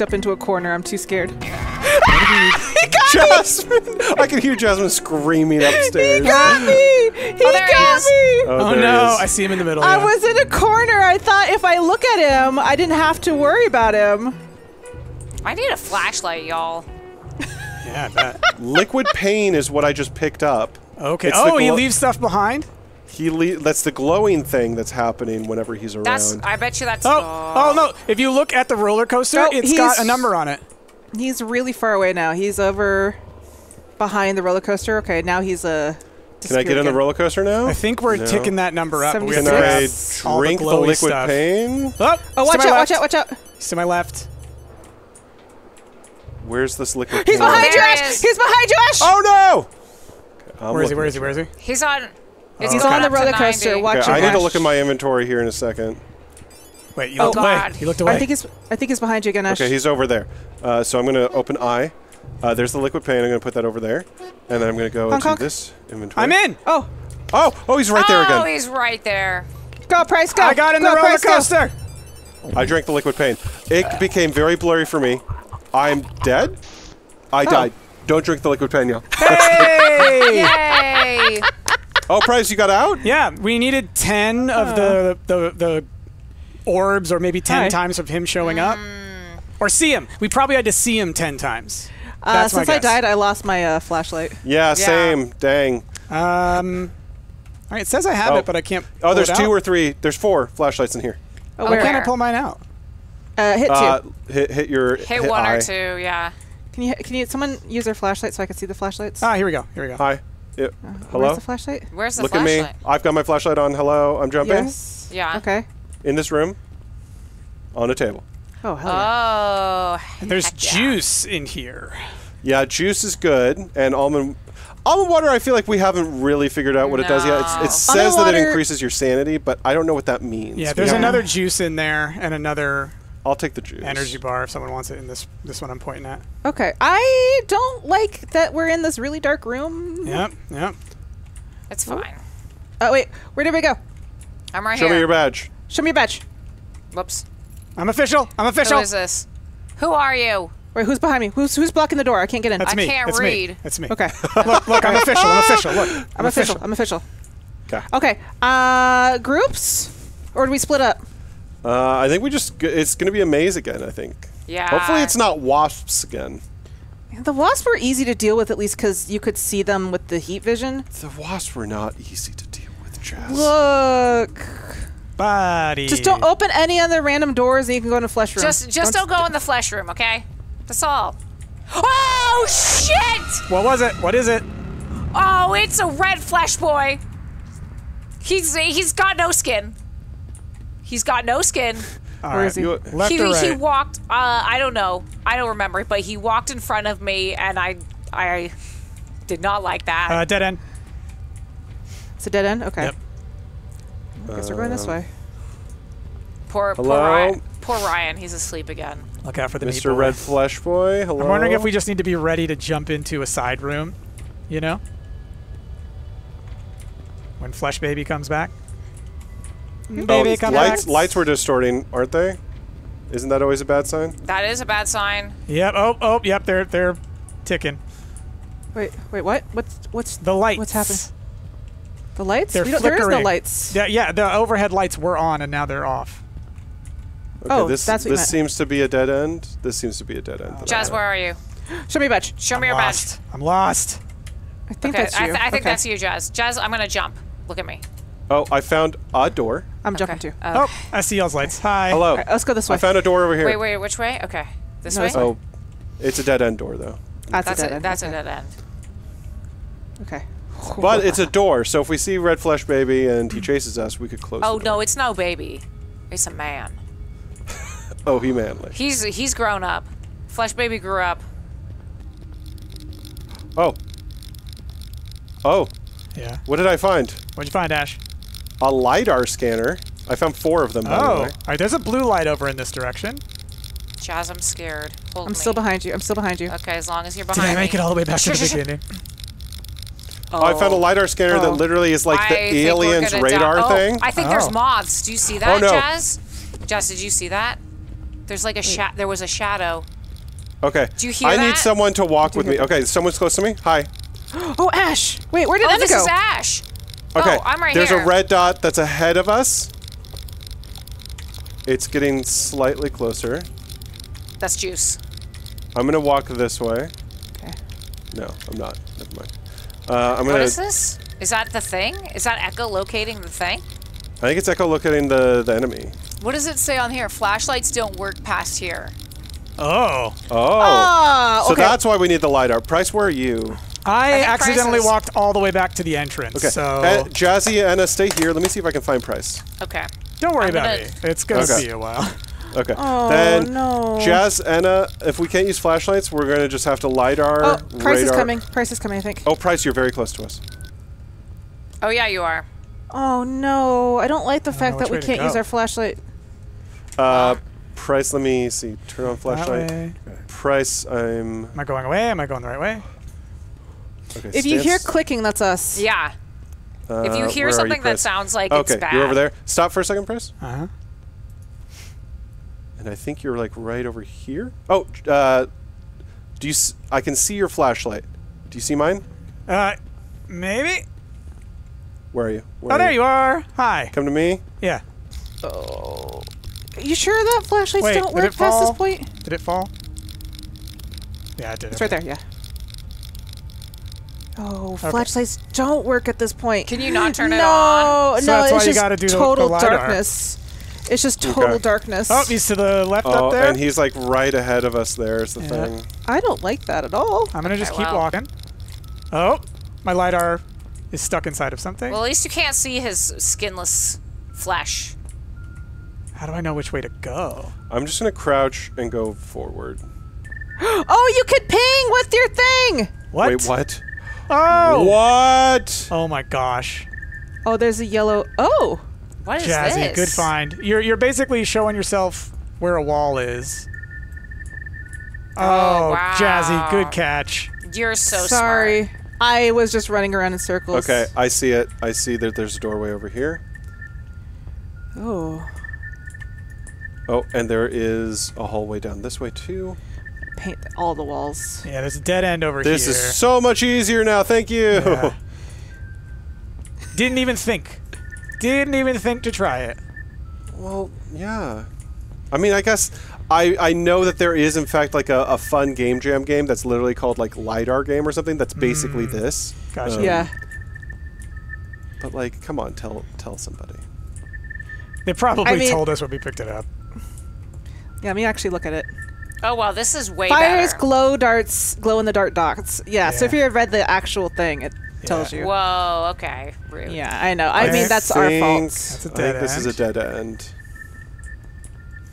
backed up into a corner. I'm too scared. Jasmine! I can hear Jasmine screaming upstairs. He got me! He oh, there he got is. me! Oh, Oh no, is. I see him in the middle. I yeah. was in a corner. I thought if I look at him, I didn't have to worry about him. I need a flashlight, y'all. Yeah, I bet. Liquid pain is what I just picked up. Okay. It's oh, he leaves stuff behind. He le- that's the glowing thing that's happening whenever he's around. That's. I bet you that's. Oh, oh no! If you look at the roller coaster, Oh, it's got a number on it. He's really far away now. He's over behind the roller coaster. Okay, now he's uh, a. Can I get on the roller coaster now? I think we're No. ticking that number up. we have Can to I drink the, glowy liquid stuff. pain? Oh, Oh, watch out! left. Watch out! Watch out! He's to my left. Where's this liquid He's pain? behind you, there Ash! He's behind you, Ash! Oh no! I'm Where is he? looking Where at is he? Where is he? He's on. It's He's going on the roller coaster. Watch Okay, your I need to look at my inventory here in a second. Wait, you Oh, looked away. God. He looked away. I think he's. I think he's behind you again, Ash. Okay, he's over there. Uh, so I'm going to open I. Uh, there's the liquid pain. I'm going to put that over there. And then I'm going to go Honk, into honk. this inventory. I'm in. Oh, Oh, oh, he's right there again. Oh, he's right there. go, Price, go! I got in go, the roller Price, go. coaster. I drank the liquid pain. It became very blurry for me. I'm dead. I died. Don't drink the liquid pain, y'all. Hey! Yay! Oh, Price, you got out? yeah, we needed ten of the the the orbs, or maybe ten Hi. times of him showing up, Mm. or see him. We probably had to see him ten times. Uh, since I died, I lost my uh, flashlight. Yeah, same. Dang. Um, all right, it says I have Oh. it, but I can't. Oh, there's it two out. or three. There's four flashlights in here. Oh, Why where? can't I Where? pull mine out? Uh, hit two. Uh, hit, hit your Hit one I. or two, yeah. can you? Can you? Someone use their flashlight so I can see the flashlights? Ah, here we go. Here we go. Hi. Yeah. Uh-huh. Hello. Where's the flashlight? Where's the Look at me. I've got my flashlight on. Hello. I'm jumping Yes. Yeah. Okay. in this room on a table. Oh hell yeah. Oh. And there's heck yeah. juice in here. Yeah, juice is good, and almond almond water. I feel like we haven't really figured out what it does yet. It's, it says that it increases your sanity, but I don't know what that means. Yeah, there's haven't- another juice in there and another I'll take the juice. energy bar if someone wants it in this this one I'm pointing at. Okay. I don't like that we're in this really dark room. Yep, yep. It's fine. Oh wait, where did we go? I'm right Show here. Show me your badge. Show me your badge. Whoops. I'm official. I'm official. is this? Who are you? Wait, who's behind me? Who's who's blocking the door? I can't get in. That's I me. can't That's read. me. That's me. okay. Look, look, I'm official. I'm official. Look. I'm official. I'm official. 'Kay. Okay. Uh, groups, or do we split up? Uh, I think we just, it's going to be a maze again. I think. Yeah. Hopefully, it's not wasps again. The wasps were easy to deal with, at least because you could see them with the heat vision. The wasps were not easy to deal with, Jazz. Look. Buddy. Just don't open any other random doors, and you can go in the flesh room. Just just don't go in the flesh room, okay? That's all. Oh shit! What was it? What is it? Oh, it's a red flesh boy. He's he's got no skin. He's got no skin. All Where right. is he? You- Left he or right? he walked. Uh, I don't know. I don't remember, but he walked in front of me, and I I did not like that. uh, dead end. it's a dead end. Okay. Yep. I guess we're going this way. poor poor Ryan. Poor Ryan. He's asleep again. Look out for the meat Mr. Red Flesh Boy. Hello. I'm wondering if we just need to be ready to jump into a side room. You know? When Flesh Baby comes back. Oh, Baby, come lights. back. Lights were distorting, aren't they? Isn't that always a bad sign? That is a bad sign. Yep. Oh, oh, yep. They're they're ticking. Wait, wait, what? What's what's The lights. What's happening? The lights? They're We don't- there is no lights. Yeah, yeah. The overhead lights were on, and now they're off. Okay, Oh, this that's what this meant. seems to be a dead end. This seems to be a dead end. that I Jazz, where are you? Show me a badge. Show me I'm your lost. badge. I'm lost. I think Okay, that's I, you. th- I think Okay. that's you, Jazz. Jazz, I'm gonna jump. Look at me. Oh, I found a door. I'm jumping too. Oh. Oh, I see y'all's lights. Hi. Hello. All right, let's go this way. I found a door over here. Wait, wait, which way? Okay, this No, way. this way. Oh, it's a dead end door though. That's, That's a dead a, end. that's okay. a dead end. Okay. But it's a door, so if we see Red Flesh Baby and he chases us, we could close. Oh the door. no, it's no baby. It's a man. Oh, he manly. He's he's grown up. Flesh baby grew up. Oh. Oh, Yeah. what did I find? What'd you find, Ash? A lidar scanner. I found four of them. By Oh. the All way. right. There's a blue light over in this direction. Jazz, I'm scared. Hold I'm me. still behind you. I'm still behind you. Okay, as long as you're behind Did behind I make me. it all the way back to the sure, sure. beginning? Oh, I found a lidar scanner Oh. that literally is like the I aliens radar. Oh, thing. I think Oh. there's moths. Do you see that, Oh, no. Jazz? Jazz, did you see that? There's like a sha- there was a shadow. Okay. Do you hear I that? need someone to walk with me. Okay, someone's close to me. Hi. Oh, Ash. Wait, where did Oh, Anna this go? is Ash. Okay. Oh, I'm right There's here. a red dot that's ahead of us. It's getting slightly closer. That's Juice. I'm gonna walk this way. Okay. No, I'm not. Never mind. Uh, I'm gonna. is this? Is that the thing? Is that Echo locating the thing? I think it's Echo looking the the enemy. What does it say on here? Flashlights don't work past here. Oh. Oh. Ah, So that's why we need the lidar. Price, where are you? I, think accidentally Price walked all the way back to the entrance. Okay. So Uh, Jazzy, Anna, stay here. Let me see if I can find Price. Okay. don't worry I'm about gonna- me. It's gonna Okay. be a while. Okay. Oh, then no. Jazz, Anna, if we can't use flashlights, we're gonna just have to lidar. Oh, Price is coming. Price is coming, I think. Oh, Price, you're very close to us. Oh yeah, you are. Oh, no. I don't like the fact that we can't use our flashlight. Uh, Price, let me see. Turn on That flashlight. way. Price, I'm. Am I going away? Am I going the right way? Okay, If you hear clicking, that's us. Yeah. Uh, If you hear something that sounds like Okay, it's bad. you're over there. Stop for a second, Price. Uh huh. And I think you're like right over here. Oh, uh, do you? S- I can see your flashlight. Do you see mine? Uh, maybe. Where are you? Where Oh, are there you are. Hi. Come to me. Yeah. Are you sure that flashlights Wait, don't did work it past this fall? point? Did it fall? Yeah, it did. It's right there, yeah. Oh, Okay. flashlights don't work at this point. Can you not turn it no, on? So No, that's why it's you just gotta do the- the total darkness. It's just total Okay. darkness. Oh, he's to the left Oh, up there. and he's like right ahead of us. There's the Yeah. thing. I don't like that at all. I'm gonna just keep well. walking. Oh, my lidar is stuck inside of something. Well, at least you can't see his skinless flesh. How do I know which way to go? I'm just gonna crouch and go forward. Oh, you could ping with your thing. What? Wait, what? Oh. What? Oh my gosh. Oh, there's a yellow. Oh, What is Jazzy, this? good find. You're you're basically showing yourself where a wall is. Oh, oh wow. Jazzy, good catch. You're so sorry. smart. I was just running around in circles. Okay, I see it. I see that there's a doorway over here. Oh, Oh, and there is a hallway down this way too. Paint all the walls. Yeah, there's a dead end over here. This is so much easier now. Thank you. Yeah. Didn't even think. Didn't even think to try it. Well, yeah. I mean, I guess I I know that there is in fact like a, a fun game jam game that's literally called like lidar game or something. That's basically this. Gotcha. Um, yeah. But like, come on, tell tell somebody. They probably I mean- told us when we picked it up. Yeah, let me actually look at it. Oh wow, this is way Fires, better. glow darts, glow in the dark dots. Yeah, so if Yeah. you read the actual thing, it tells you. Whoa. Okay. Rude. Yeah, I know. I, I mean, that's our fault. That's a I dead think this is a dead end.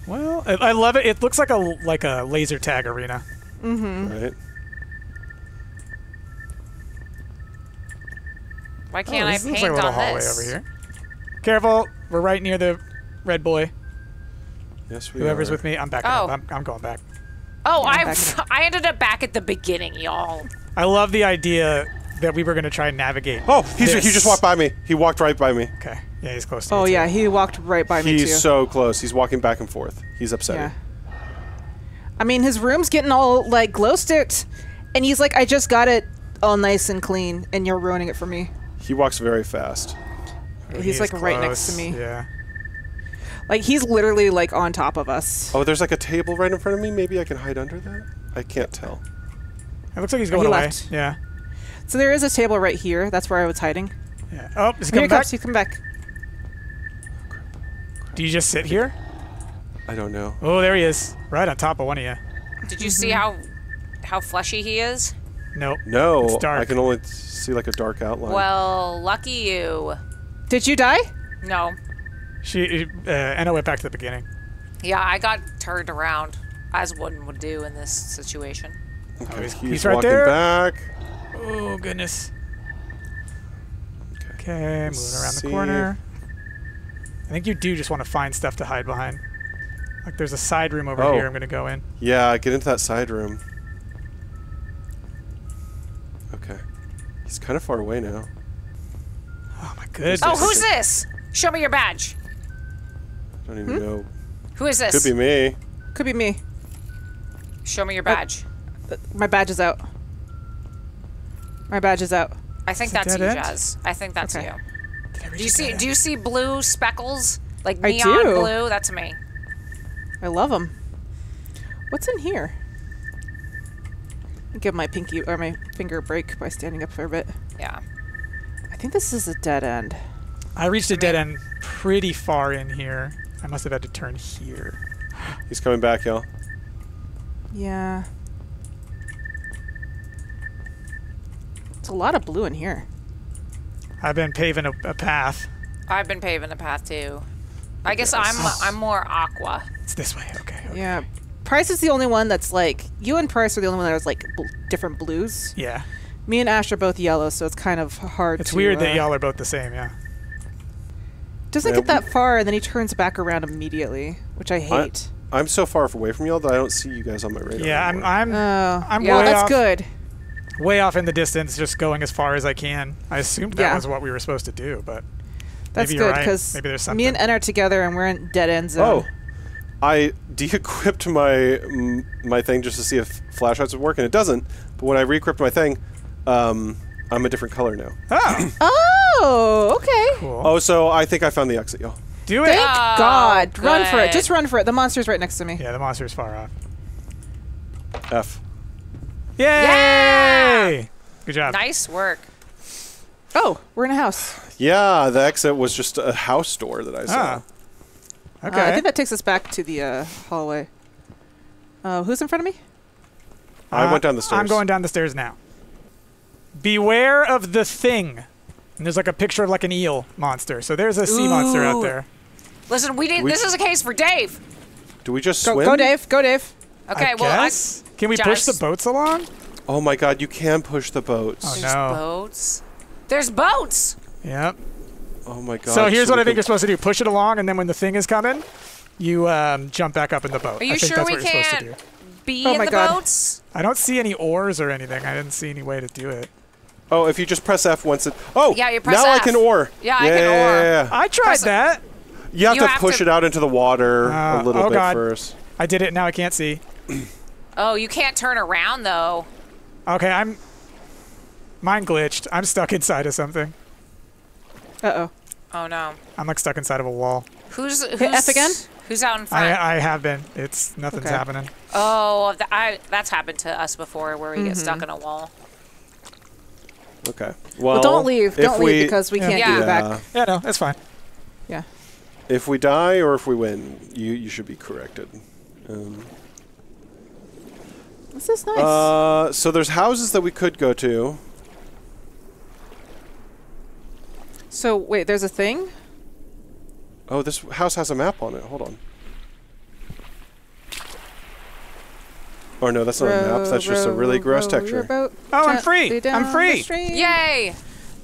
Well, I, I love it. It looks like a like a laser tag arena. Mm-hmm. Right? Why Oh, can't this I looks paint like a little on hallway this? over here. Careful, we're right near the red boy. Yes, we Whoever's are. with me, I'm backing Oh. up. I'm, I'm going back. Oh, I back I ended up back at the beginning, y'all. I love the idea that we were going to try and navigate. Oh, he's, he just walked by me. He walked right by me. Okay, yeah, he's close to Oh you, yeah, too. he walked right by me too. He's so close. He's walking back and forth. He's upset. yeah. I mean, his room's getting all like glow sticked, and he's like, "I just got it all nice and clean, and you're ruining it for me." He walks very fast. he's He is like right next to me. Yeah. Like he's literally like on top of us. Oh, there's like a table right in front of me. Maybe I can hide under that. I can't tell. It looks like he's Oh, he going away. left. Yeah. So there is a table right here. That's where I was hiding. Yeah. Oh, he's he Here coming he back? comes. He come back. Do you just sit here? I don't know. Oh, there he is, right on top of one of you. Did you Mm-hmm. see how how fleshy he is? Nope. No, It's dark. I can only see like a dark outline. Well, lucky you. Did you die? No. She, uh, Anna went back to the beginning. Yeah, I got turned around, as one would do in this situation. okay, he's- he's, he's right walking there. back. Oh goodness. Okay. Okay, moving around See. the corner. I think you do just want to find stuff to hide behind. Like there's a side room over Oh. here. I'm gonna go in. Yeah, get into that side room. Okay. He's kind of far away now. Oh my goodness. Oh, who's this? Show me your badge. I don't even know. Who is this? Could be me. Could be me. Show me your badge. Uh, My badge is out. My badge is out. I think that's you, end? Jazz. I think that's Okay. you. Did I reach Do you see? end? Do you see blue speckles? Like I neon do. blue? That's me. I love them. What's in here? Give my pinky or my finger a break by standing up for a bit. Yeah. I think this is a dead end. I reached a dead end pretty far in here. I must have had to turn here. He's coming back, y'all. Yeah. It's a lot of blue in here. I've been paving a, a path. I've been paving the path too. I guess I'm I'm more aqua. It's this way. Okay. okay. Yeah. Price is the only one that's like you and Price are the only one that has like bl- different blues. Yeah. Me and Ash are both yellow, so it's kind of hard. It's to, weird uh, that y'all are both the same. Yeah. Doesn't Yeah, get that far, and then he turns back around immediately, which I hate. I'm so far away from y'all that I don't see you guys on my radar. Yeah. I'm. I'm. Oh, I'm yeah, way that's off. good. way off in the distance, just going as far as I can. I assumed that Yeah. was what we were supposed to do, but That's maybe good right. because maybe there's me and something. En are together, and we're in dead end zone. Oh. I de-equipped my my thing just to see if flashlights would work, and it doesn't. But when I re-equipped my thing, um, I'm a different color now. oh, Oh, okay. Cool. Oh, so I think I found the exit, y'all. do it. Thank Oh, God. Run for it. Just run for it. The monster's right next to me. Yeah, the monster's far off. F. Yay! Yeah! Good job. Nice work. Oh, we're in a house. Yeah, the exit was just a house door that I saw. Ah. Uh, Okay. I think that takes us back to the uh, hallway. Uh, who's in front of me? I Uh, went down the stairs. I'm going down the stairs now. Beware of the thing. And there's like a picture of like an eel monster. So there's a sea monster out there. Listen, we didn't. We- This is a case for Dave. Do we just Go, swim? go, Dave. Go, Dave. Okay. I well, guess. Can we push the boats along? Oh my God, you can push the boats. Oh, I, no. there's boats. There's boats. Yep. Oh my God. so here's what I think you're supposed to do: push it along, and then when the thing is coming, you um, jump back up in the boat. Are you I think sure that's we what you're supposed to can't do. be Oh in my the God. boats? I don't see any oars or anything. I didn't see any way to do it. Oh, if you just press F once it. Oh, Yeah, you press now I F. can oar. Yeah, I can yeah, oar. Yeah, yeah. I tried Press- that. You have You to have push to- it out into the water Uh, a little oh bit God. first. I did it. Now I can't see. Oh, you can't turn around though. Okay, I'm. Mine glitched. I'm stuck inside of something. Uh oh. Oh no. I'm like stuck inside of a wall. Who's who's F again? Who's out in front? I, I have been. It's nothing's Okay. happening. oh, th- I, that's happened to us before, where we get stuck in a wall. Okay. Well, Well, don't leave. Don't we, leave because we Yeah. can't Yeah. get you back. Yeah, no, that's fine. Yeah. If we die or if we win, you you should be corrected. Um, This is nice. uh, so there's houses that we could go to. so wait, there's a thing. Oh, this house has a map on it. Hold on. Or no, that's not a map. That's just a really gross texture. Oh, I'm free. I'm free. Yay!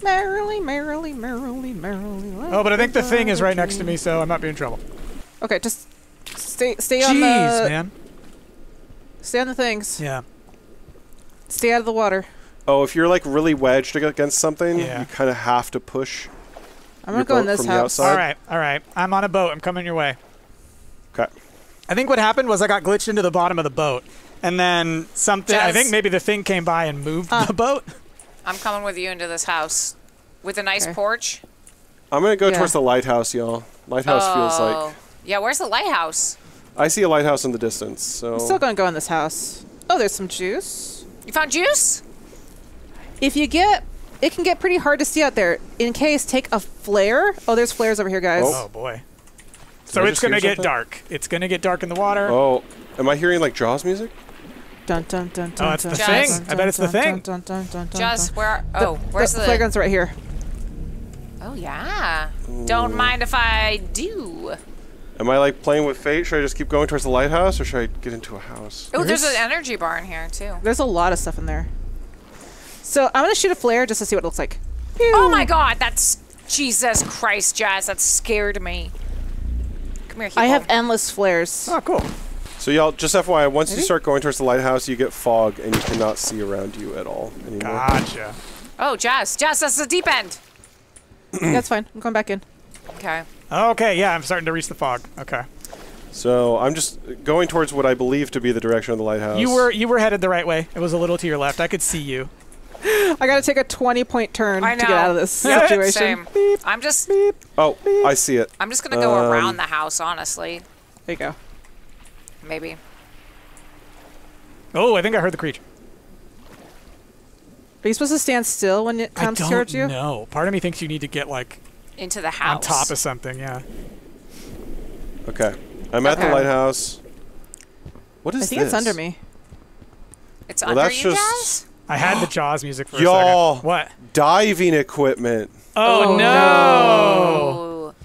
Merrily, merrily, merrily, merrily. Oh, but I think the thing is right next to me, so I might be in trouble. Okay, just stay, stay on the. Jeez, the, man. stay on the things. Yeah. Stay out of the water. Oh, if you're like really wedged against something, Yeah. you kind of have to push. I'm gonna go in this house. All right, all right. I'm on a boat. I'm coming your way. Okay. I think what happened was I got glitched into the bottom of the boat, and then something. I think maybe the thing came by and moved Ah. the boat. I'm coming with you into this house with a nice Okay. porch. I'm gonna go Yeah. towards the lighthouse, y'all. Lighthouse feels like Oh. Yeah, where's the lighthouse? I see a lighthouse in the distance. So I'm still gonna go in this house. Oh, there's some juice. You found juice? If you get, it can get pretty hard to see out there. In case, take a flare. Oh, there's flares over here, guys. Oh boy. So I it's gonna get something? dark. It's gonna get dark in the water. Oh, am I hearing like Jaws music? Dun dun dun dun. Oh, it's the dun, thing. dun, I bet it's the thing. Dun, dun, dun, dun, Just dun. where? The- Oh, where's the, the? flare guns right here? Oh yeah. Don't mind if I do. Am I like playing with fate? Should I just keep going towards the lighthouse, or should I get into a house? Oh, there's There's- an energy bar in here too. There's a lot of stuff in there. So I'm gonna shoot a flare just to see what it looks like. Oh my God, that's Jesus Christ, Jazz. That scared me. Come here. I have endless flares. Oh, cool. So y'all, just FYI, once you start going towards the lighthouse, you get fog and you cannot see around you at all anymore. Gotcha. Oh, Jazz. Jazz, that's the deep end. That's fine. I'm going back in. Okay. Okay, yeah, I'm starting to reach the fog. Okay. So I'm just going towards what I believe to be the direction of the lighthouse. You were you were headed the right way. It was a little to your left. I could see you. I gotta take a 20 point turn I to get out of know. this Yep, situation. Same. I'm just Oh, I see it. I'm just gonna go Um, around the house, honestly. There you go. Maybe. Oh, I think I heard the creature. Are you supposed to stand still when it comes I don't towards you? know. Part of me thinks you need to get like Into the house. on top of something. Yeah. Okay. I'm at the lighthouse. What is this? I think this? it's under me. It's Well, under that's you just- guys? I had the Jaws music for a Y'all. What? Diving equipment. Oh, Oh, no! Ooh.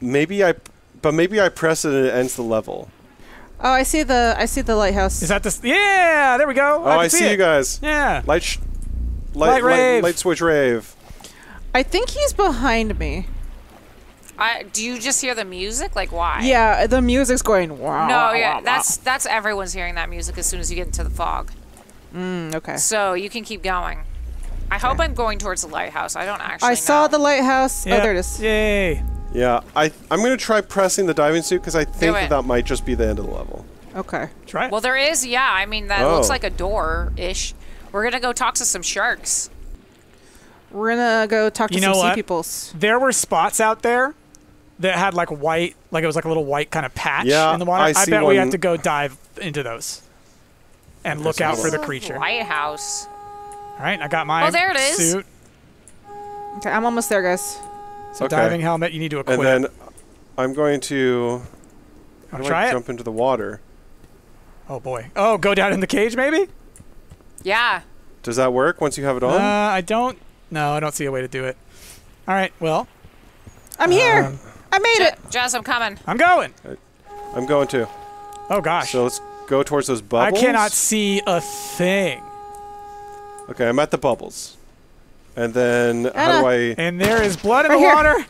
Maybe I, but maybe I press it and it ends the level. Oh, I see the I see the lighthouse. Is that this? Yeah, there we go. Oh, I, can see, it. you guys. Yeah. Light, sh- Light light, rave. light switch rave. I think he's behind me. I, do you just hear the music? Like why? Yeah, the music's going wow. No, wow, yeah, wow, that's that's everyone's hearing that music as soon as you get into the fog. wow. Mm, okay. So you can keep going. I hope I'm going towards the lighthouse. I don't actually. I saw the lighthouse. yeah. Oh, there it is. Yay. Yeah, I I'm gonna try pressing the diving suit because I think that that might just be the end of the level. Okay. Try it. Well, there is. Yeah, I mean that Oh. looks like a door ish. We're gonna go talk to some sharks. We're gonna go talk to You some know sea peoples. there were spots out there that had like white, like it was like a little white kind of patch Yeah, in the water. I I, see bet we have to go dive into those and look out for the creature. All Lighthouse. All right, I got my Oh, there it is. suit. Okay, I'm almost there, guys. So Okay. diving helmet, you need to equip. And then I'm going to Wanna how do try I it? jump into the water. Oh boy. Oh, go down in the cage, maybe? Yeah. Does that work once you have it Uh, on? I don't. No, I don't see a way to do it. All right. Well, I'm here. Um, I made J- it. Jazz, I'm coming. I'm going. I'm going to. Oh gosh. So let's go towards those bubbles. I cannot see a thing. Okay, I'm at the bubbles. And then how do I? And there is blood in Right the here. water.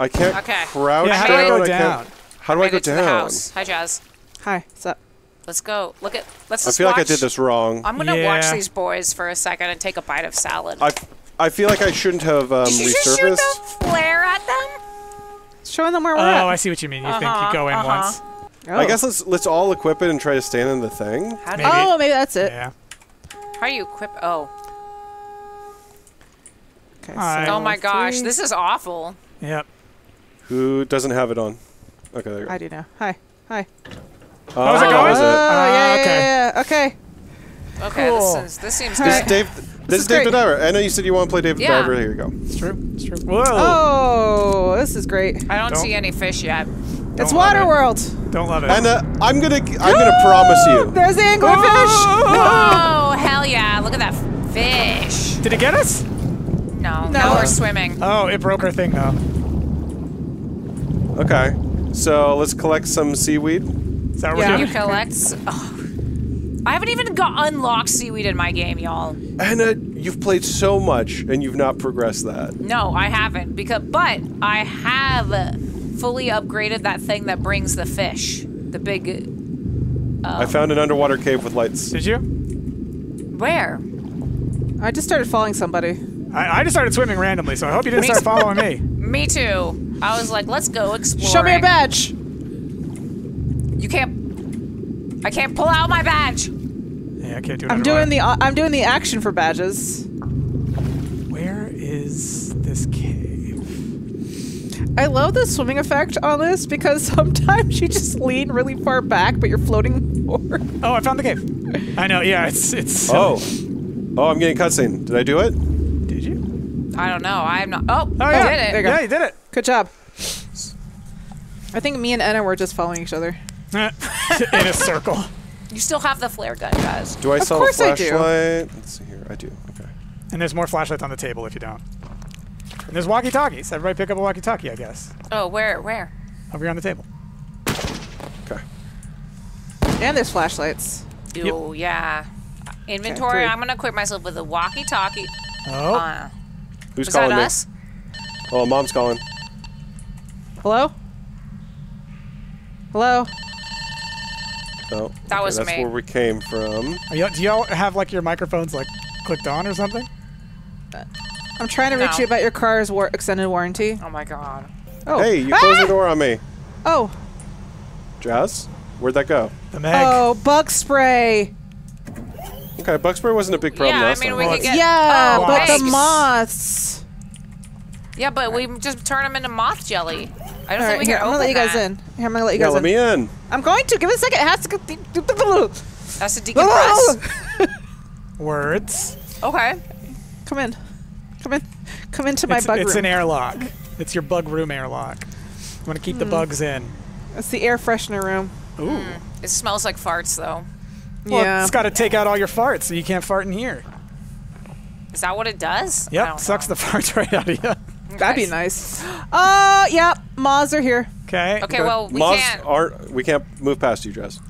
I can't Okay. crouch Yeah, how I do I go down. down? How do I Made go it down? Hi, Jazz. Hi. What's up? Let's go. Look at. Let's I just feel like I did this wrong. I'm gonna watch these boys for a second and take a bite of salad. I, I feel like I shouldn't have um, Did you just shoot the flare at them? Showing them where we're Oh, at. I see what you mean. You think Uh-huh, you go in uh-huh. once. Oh. I guess let's let's all equip it and try to stand in the thing. Maybe. Oh, maybe that's it. Yeah. how do you equip? Oh. Okay, Hi. so Oh my gosh, three- this is awful. Yep. Who doesn't have it on? Okay, there you go. I do now. Hi. Hi. Oh, How's it that going? Oh, it. yeah, yeah, okay. yeah, yeah. Okay. Okay, Cool. this is this seems All This good. is Dave. This, is is Dave the great. Diver. I know you said you want to play Dave the Yeah. Diver. Here you go. It's true. It's true. Whoa. Oh, this is great. I don't, Don't- see any fish yet. It's Don't love it. Waterworld. Don't love it. And uh, I'm gonna I'm gonna promise you. There's the anglerfish. Oh hell yeah! Look at that fish. Did it get us? No, No. now we're swimming. Oh, it broke our thing though. Okay. So let's collect some seaweed. Is that what Yeah. You collect. Oh. I haven't even got unlocked seaweed in my game, y'all. Anna, you've played so much and you've not progressed that. No, I haven't. Because, but I have fully upgraded that thing that brings the fish. The big. I um, found an underwater cave with lights. Did you? Where? I just started following somebody. I, I just started swimming randomly, so I hope you didn't Me start following me. Me too. I was like, let's go explore. Show me your badge. You can't. I can't pull out my badge. Yeah, I can't do it. I'm doing the uh, I'm doing the action for badges. Where is this cave? I love the swimming effect on this because sometimes you just lean really far back, but you're floating forward. Oh, I found the cave. I know. Yeah, it's it's. Oh. Oh, I'm getting cutscene. Did I do it? Did you? I don't know. I am not. Oh, Oh I yeah. did it. There you go. Yeah, you did it. Good job. I think me and Anna were just following each other. in a circle. You still have the flare gun, guys. Do I Of sell a course I flashlight? Let's see here. I do. Okay. And there's more flashlights on the table if you don't. And there's walkie-talkies. Everybody pick up a walkie-talkie, I guess. Oh, where? Where? Over here on the table. Okay. And there's flashlights. Oh, yeah. Inventory. three. I'm gonna equip myself with a walkie-talkie. Oh. Uh, Who's was calling that me? us? Oh, mom's calling. Hello? Hello? Oh, That okay, was that's me. where we came from. Are y'all- do y'all have like your microphones like clicked on or something? I'm trying to reach you about your car's war- extended warranty. Oh my god. Oh. Hey, you Ah! closed the door on me. Oh. Jazz, where'd that go? The Meg. Oh, bug spray. Okay, bug spray wasn't a big problem Yeah, I last mean, time. we could get. Yeah, oh, but the moths. Yeah, but we just turn them into moth jelly. I don't All think right, we here, can I'm gonna open let you guys that. in. Here, I'm gonna let you yeah, guys let in. me in. I'm going to. Give it a second. It has to go. That's to decompress. Words. okay. Come in. Come in. Come into my It's, bug it's room. an airlock. It's your bug room airlock. You want to keep the Hmm. bugs in. It's the air freshener room. Ooh. It smells like farts, though. Well, yeah. it's got to take out all your farts, so you can't fart in here. Is that what it does? I Yep, sucks know. the farts right out of you. That'd be nice. Uh, yeah. Moths are here. Okay. Okay, well, we Moths can't. aren't. We can't move past you, Jazz.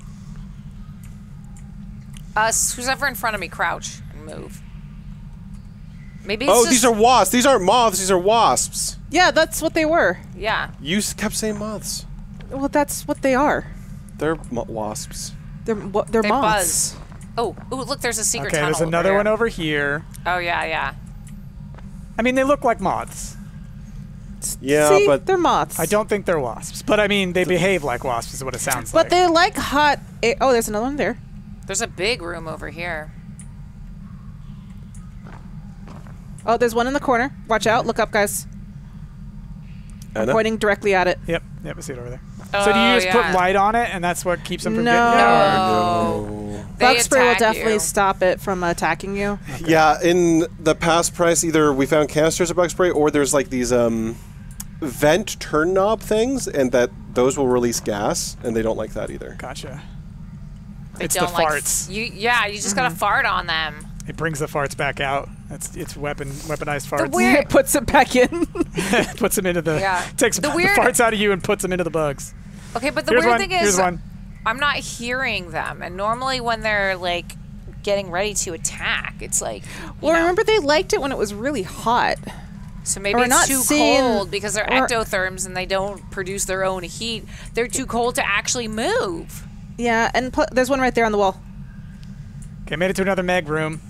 Us, who's ever in front of me, crouch and move. Maybe it's Oh, just, these are wasps. These aren't moths. These are wasps. Yeah, that's what they were. Yeah. You kept saying moths. Well, that's what they are. They're mo- wasps. They're wa- they're They moths. buzz. Oh, ooh, look, there's a secret Okay, tunnel. there's another over one over here. Oh, yeah, yeah. I mean, they look like moths. Yeah, See? but they're moths. I don't think they're wasps, but I mean, they behave like wasps, is what it sounds But like. But they like hot. Air. Oh, there's another one there. There's a big room over here. Oh, there's one in the corner. Watch out. Look up, guys. I'm pointing directly at it. Yep, yep, I see it over there. So do you Oh, just yeah. put light on it, and that's what keeps them from No. getting you? No. They Bug spray will definitely you. stop it from attacking you. Yeah, in the past price, either we found canisters of bug spray or there's like these um, vent turn knob things, and that those will release gas, and they don't like that either. Gotcha. They It's the don't like farts. You, yeah, you just gotta fart on them. It brings the farts back out. It's it's weapon weaponized farts. weird- It puts it back in. puts them into the Yeah. takes The the, farts out of you and puts them into the bugs. Okay, but the Here's weird one. thing Here's is, one. I'm not hearing them, and normally when they're like getting ready to attack, it's like. you well, know, remember they liked it when it was really hot. So maybe we're it's not too seeing- cold because they're or- ectotherms and they don't produce their own heat. They're too cold to actually move. Yeah, and pl- there's one right there on the wall. Okay, made it to another Meg room.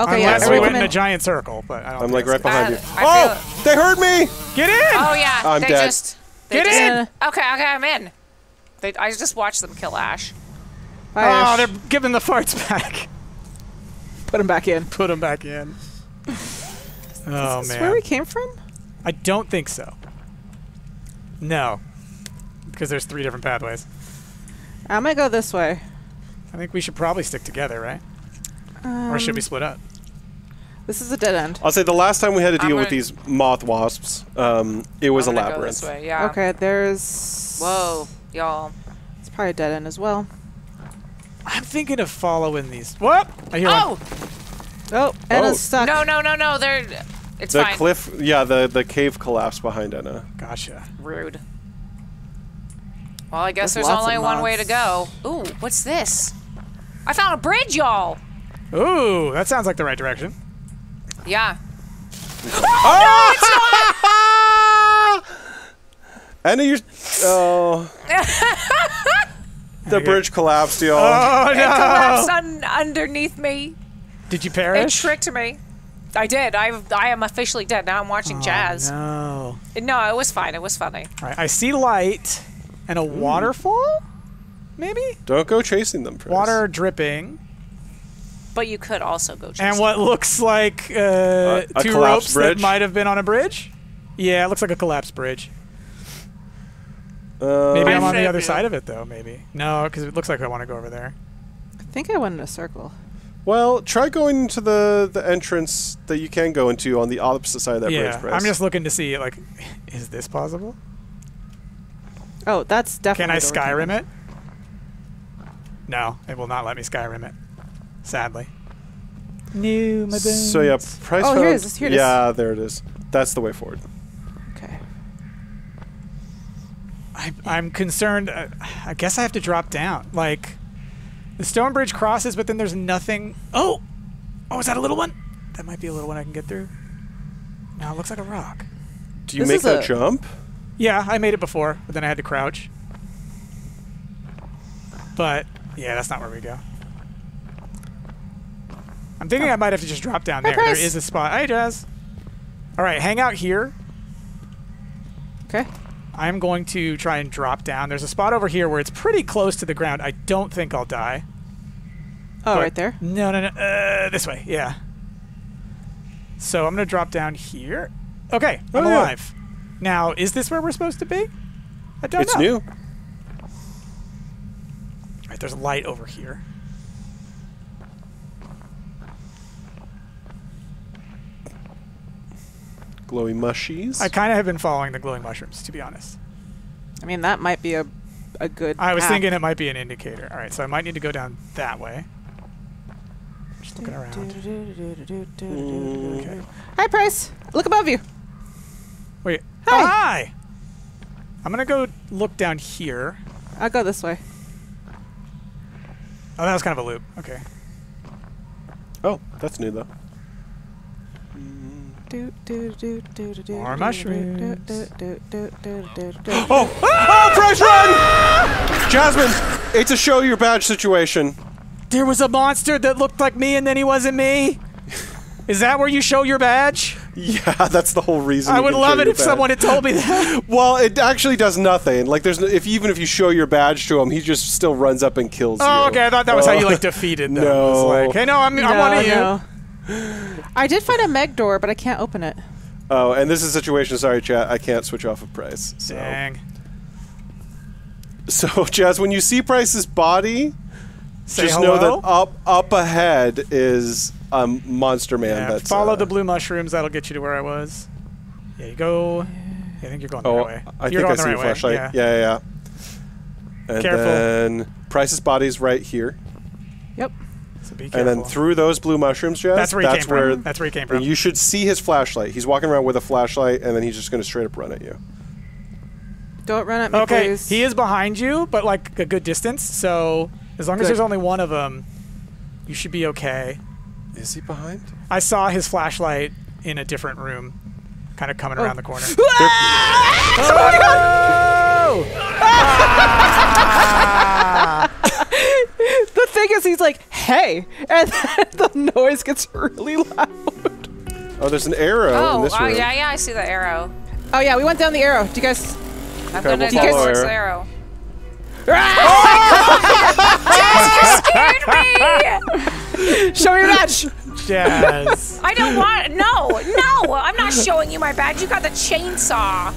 Okay, yeah. Unless we went in a giant circle, but I don't. I'm like right that's- behind Uh, you. I Oh, they heard me! Get in! Oh yeah, I'm they dead. just they Get just, in! Okay, okay, I'm in. They, I just watched them kill Ash. Bye, Oh, Ash. they're giving the farts back. Put them back in. Put them back in. Oh Is this man. where we came from? I don't think so. No, because there's three different pathways. I'm gonna go this way. I think we should probably stick together, right? Um, or should we split up? This is a dead end. I'll say the last time we had to deal with these moth wasps, um, it was I'm a gonna go labyrinth. this way, yeah. Okay, there's. Whoa, y'all. It's probably a dead end as well. I'm thinking of following these. What? I hear Oh one. Oh, Anna's Oh. stuck. no, no, no, no! They're. It's The fine. cliff, yeah, the the cave collapsed behind Enna. Gotcha. Rude. Well, I guess There's there's, only of one way to go. Ooh, what's this? I found a bridge, y'all. Ooh, that sounds like the right direction. Yeah. Ah! Enna, you're. Oh. the bridge collapsed, y'all. Oh no! It no! collapsed un- underneath me. Did you perish? It tricked me. I did. I I am officially dead. Now I'm watching oh, jazz. No. No, it was fine. It was funny. All right, I see light and a mm. waterfall. Maybe Don't go chasing them, Chris. water dripping But you could also go chase. and what looks like uh, a two ropes bridge? that might have been on a bridge. Yeah, it looks like a collapsed bridge. Uh, Maybe I I'm on the other side of it though. Maybe no, because it looks like I want to go over there. I think I went in a circle. Well, try going to the the entrance that you can go into on the opposite side of that yeah, bridge, Chris. I'm just looking to see like, is this possible? Oh, that's definitely. Can I Skyrim it? No, it will not let me Skyrim it. Sadly. New my So yeah, price. Oh, here it is, here it is. yeah, there it is. That's the way forward. Okay. I, I'm concerned. Uh, I guess I have to drop down. Like, the stone bridge crosses, but then there's nothing. Oh, oh, is that a little one? That might be a little one I can get through. No, it looks like a rock. Do you This make that a- jump? Yeah, I made it before, but then I had to crouch. But yeah, that's not where we go. I'm thinking I might have to just drop down Hi, there. There Price. a spot. Hey, Jazz. All right, hang out here. Okay. I'm going to try and drop down. There's a spot over here where it's pretty close to the ground. I don't think I'll die. Oh, But- right there. No, no, no. Uh, this way. Yeah. So I'm gonna drop down here. Okay, I'm Oh, yeah. alive. Now, is this where we're supposed to be? I don't It's know. new. All right, there's a light over here. Glowy mushies. I kind of have been following the glowing mushrooms, to be honest. I mean, that might be a a good. I was path. thinking it might be an indicator. All right, so I might need to go down that way. Just looking around. Mm. Okay. Hi, Price. Look above you. Wait. Hi. Oh, hi. I'm gonna go look down here. I'll go this way. Oh, that was kind of a loop. Okay. oh, that's new though. More mushrooms. Oh, Oh, price run! Jasmine, it's a show your badge situation. There was a monster that looked like me, and then he wasn't me. Is that where you show your badge? Yeah, that's the whole reason. I would love it if badge. someone had told me that. Well, it actually does nothing. Like, there's no, if even if you show your badge to him, he just still runs up and kills you. Oh, okay. I thought that was how you Oh. like defeated them. No. It was like, hey, no, I'm, I'm one of you. No. I did find a Meg door, but I can't open it. Oh, and this is a situation. Sorry, chat. I can't switch off of Price. So, Dang. so Jazz, when you see Price's body, Say just hello. know that up up ahead is a monster man. Yeah, that's follow uh, the blue mushrooms. That'll get you to where I was. Yeah, you go. Yeah, I think you're going the Oh, right way. I you're think I see the a flashlight. way. Yeah, yeah, yeah. And Careful. then Price's body's right here, Yep. So be careful. and then through those blue mushrooms, Jazz. That's where he that's came where from. That's where he came and from. you should see his flashlight. He's walking around with a flashlight, and then he's just going to straight up run at you. Don't run at me, Okay, please. he is behind you, but like a good distance. So as long as there's only one of them, you should be okay. Is he behind? I saw his flashlight in a different room, kind of coming oh. around the corner. Ah! Oh! the thing is, he's like, "Hey," and then the noise gets really loud. Oh, there's an arrow in Oh, this uh, room. yeah, yeah, I see the arrow. Oh yeah, we went down the arrow. Do you guys? I'm Okay, gonna we'll go follow towards her. the arrow. Show me your badge. Jazz. I don't want. No, no, I'm not showing you my badge. You got the chainsaw.